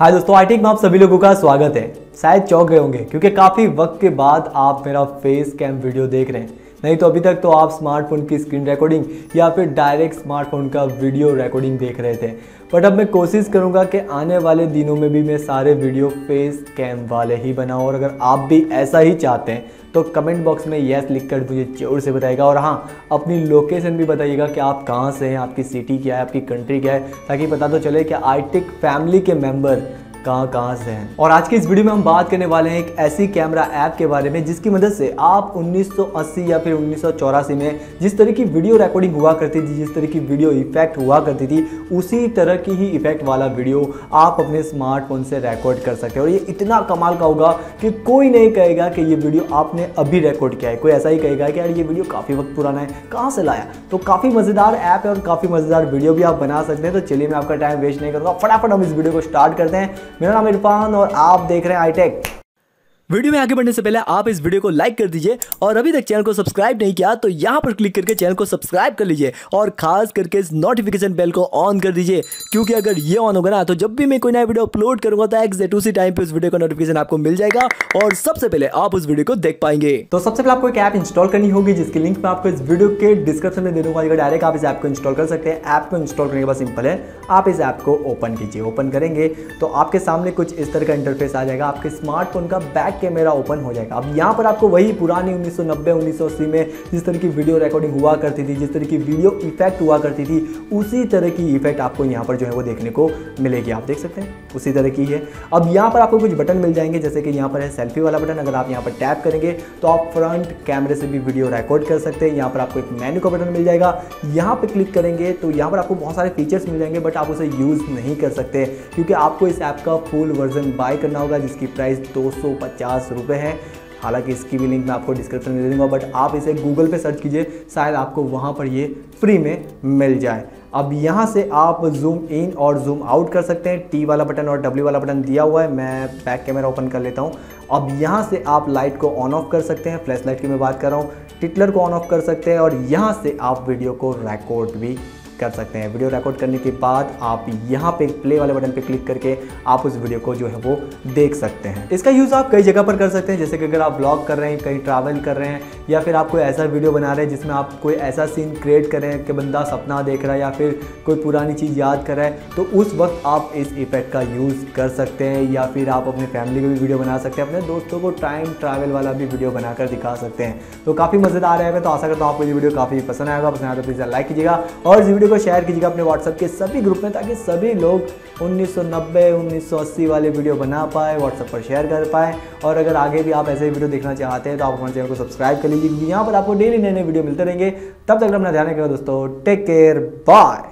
हाय दोस्तों आई में आप सभी लोगों का स्वागत है। शायद चौंक गए होंगे, क्योंकि काफ़ी वक्त के बाद आप मेरा फेस कैम वीडियो देख रहे हैं। नहीं तो अभी तक तो आप स्मार्टफ़ोन की स्क्रीन रिकॉर्डिंग या फिर डायरेक्ट स्मार्टफ़ोन का वीडियो रिकॉर्डिंग देख रहे थे। बट अब मैं कोशिश करूँगा कि आने वाले दिनों में भी मैं सारे वीडियो फेस कैम वाले ही बनाऊँ और अगर आप भी ऐसा ही चाहते हैं तो कमेंट बॉक्स में येस लिख कर मुझे ज़ोर से बताइएगा। और हाँ अपनी लोकेशन भी बताइएगा कि आप कहाँ से हैं, आपकी सिटी क्या है, आपकी कंट्री क्या है, ताकि पता तो चले कि आई फैमिली के मेंबर कहाँ कहाँ से हैं। और आज की इस वीडियो में हम बात करने वाले हैं एक ऐसी कैमरा ऐप के बारे में, जिसकी मदद से आप 1980 या फिर उन्नीस सौ चौरासी में जिस तरह की वीडियो रिकॉर्डिंग हुआ करती थी, जिस तरह की वीडियो इफ़ेक्ट हुआ करती थी, उसी तरह की ही इफ़ेक्ट वाला वीडियो आप अपने स्मार्टफ़ोन से रिकॉर्ड कर सकते हैं। और ये इतना कमाल का होगा कि कोई नहीं कहेगा कि ये वीडियो आपने अभी रिकॉर्ड किया है। कोई ऐसा ही कहेगा कि यार ये वीडियो काफ़ी वक्त पुराना है, कहाँ से लाया? तो काफ़ी मज़ेदार ऐप है और काफ़ी मज़ेदार वीडियो भी आप बना सकते हैं। तो चलिए मैं आपका टाइम वेस्ट नहीं करूँगा। फटाफट हम इस वीडियो को स्टार्ट करते हैं। मेरा नाम इरफान और आप देख रहे हैं आईटेक वीडियो में आगे बढ़ने से पहले आप इस वीडियो को लाइक कर दीजिए और अभी तक चैनल को सब्सक्राइब नहीं किया तो यहाँ पर क्लिक करके चैनल को सब्सक्राइब कर लीजिए और खास करके इस नोटिफिकेशन बेल को ऑन कर दीजिए, क्योंकि अगर ये ऑन होगा ना तो जब भी मैं कोई नया वीडियो अपलोड करूँगा तो एक्जेक्ट उसी टाइम पे उस वीडियो का नोटिफिकेशन आपको मिल जाएगा और सबसे पहले आप उस वीडियो को देख पाएँगे। तो सबसे पहले आपको एक ऐप इंस्टॉल करनी होगी, जिसकी लिंक मैं आपको इस वीडियो के डिस्क्रिप्शन में दे दूँगा। डायरेक्ट आप इस ऐप को इंस्टॉल कर सकते हैं ऐप को इंस्टॉल करने के बाद सिंपल है, आप इस ऐप को ओपन कीजिए। ओपन करेंगे तो आपके सामने कुछ इस तरह का इंटरफेस आ जाएगा। आपके स्मार्टफ़ोन का बैक कैमरा ओपन हो जाएगा। जाएगा अब यहाँ पर आपको वही पुरानी 1990 1980 में जिस तरह की वीडियो रिकॉर्डिंग हुआ करती थी, जिस तरह की वीडियो इफ़ेक्ट हुआ करती थी, उसी तरह की इफ़ेक्ट आपको यहाँ पर जो है वो देखने को मिलेगी। आप देख सकते हैं, उसी तरह की है। अब यहाँ पर आपको कुछ बटन मिल जाएँगे, जैसे कि यहाँ पर है सेल्फी वाला बटन अगर आप यहाँ पर टैप करेंगे तो आप फ्रंट कैमरे से भी वीडियो रिकॉर्ड कर सकते हैं। यहाँ पर आपको एक मेन्यू का बटन मिल जाएगा। यहाँ पर क्लिक करेंगे तो यहाँ पर आपको बहुत सारे फीचर्स मिल जाएँगे बट आप उसे यूज़ नहीं कर सकते, क्योंकि आपको इस ऐप का फुल वर्जन बाय करना होगा, जिसकी प्राइस दो सौ पचास सौ है। हालाँकि इसकी भी लिंक मैं आपको डिस्क्रिप्शन में दे दूँगा बट आप इसे गूगल पे सर्च कीजिए, शायद आपको वहाँ पर ये फ्री में मिल जाए। अब यहाँ से आप जूम इन और जूम आउट कर सकते हैं। टी वाला बटन और डब्ल्यू वाला बटन दिया हुआ है, मैं बैक कैमरा ओपन कर लेता हूँ। अब यहाँ से आप लाइट को ऑन ऑफ़ कर सकते हैं फ्लैश लाइट की मैं बात कर रहा हूँ। टिटलर को ऑन ऑफ़ कर सकते हैं और यहाँ से आप वीडियो को रिकॉर्ड भी कर सकते हैं। वीडियो रिकॉर्ड करने के बाद आप यहाँ पे प्ले वाले बटन पे क्लिक करके आप उस वीडियो को जो है वो देख सकते हैं। इसका यूज़ आप कई जगह पर कर सकते हैं, जैसे कि अगर आप ब्लॉग कर रहे हैं, कहीं ट्रैवल कर रहे हैं या फिर आप कोई ऐसा वीडियो बना रहे हैं जिसमें आप कोई ऐसा सीन क्रिएट कर कि बंदा सपना देख रहा है या फिर कोई पुरानी चीज़ याद कर रहा है तो उस वक्त आप इस इफ़ेक्ट का यूज़ कर सकते हैं या फिर आप अपने फैमिली को भी वीडियो बना सकते हैं, अपने दोस्तों को टाइम ट्रैवल वाला भी वीडियो बनाकर दिखा सकते हैं। तो काफ़ी मज़ेदार है, मैं तो आशा करता हूँ आपको ये वीडियो काफ़ी पसंद आएगा, पसंद आया तो प्लीज़ लाइक कीजिएगा और इस वीडियो को शेयर कीजिएगा अपने व्हाट्सअप के सभी ग्रुप में ताकि सभी लोग 1990 1980 वाले वीडियो बना पाए व्हाट्सएप पर शेयर कर पाए। और अगर आगे भी आप ऐसे वीडियो देखना चाहते हैं तो आप हमारे चैनल को सब्सक्राइब कर लीजिए। यहाँ पर आपको डेली नए नए वीडियो मिलते रहेंगे। तब तक अपना ध्यान रखेगा दोस्तों। Take care bye